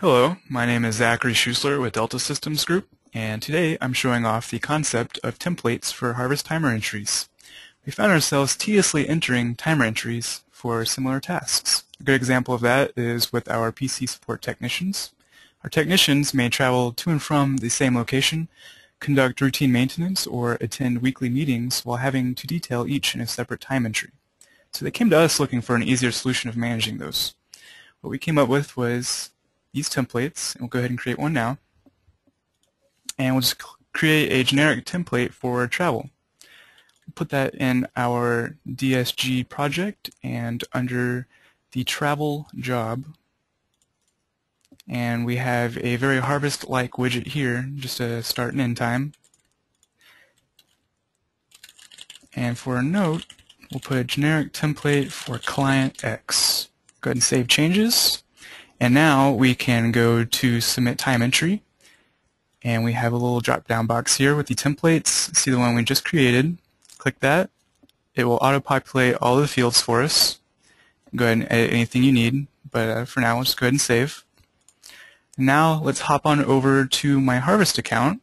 Hello, my name is Zachary Schusler with Delta Systems Group, and today I'm showing off the concept of templates for harvest timer entries. We found ourselves tediously entering timer entries for similar tasks. A good example of that is with our PC support technicians. Our technicians may travel to and from the same location, conduct routine maintenance, or attend weekly meetings while having to detail each in a separate time entry. So they came to us looking for an easier solution of managing those. What we came up with was these templates, and we'll go ahead and create one now. And we'll just create a generic template for travel. We'll Put that in our DSG project and under the travel job. And we have a very harvest-like widget here, just a start and end time. And for a note, we'll put a generic template for client X. Go ahead and save changes. And now we can go to submit time entry and we have a little drop down box here with the templates. See the one we just created. Click that. It will auto-populate all the fields for us. Go ahead and edit anything you need, but uh, for now, let's go ahead and save. Now, let's hop on over to my Harvest account.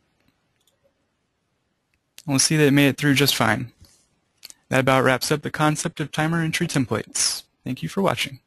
And we'll see that it made it through just fine. That about wraps up the concept of timer entry templates. Thank you for watching.